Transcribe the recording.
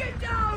Get down!